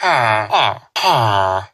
啊啊啊